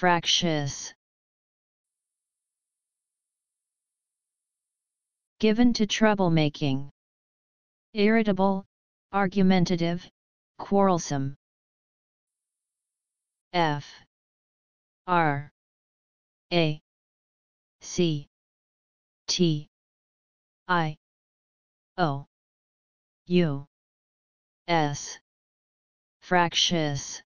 fractious. Given to troublemaking. Irritable, argumentative, quarrelsome. F. R. A. C. T. I. O. U. S. Fractious.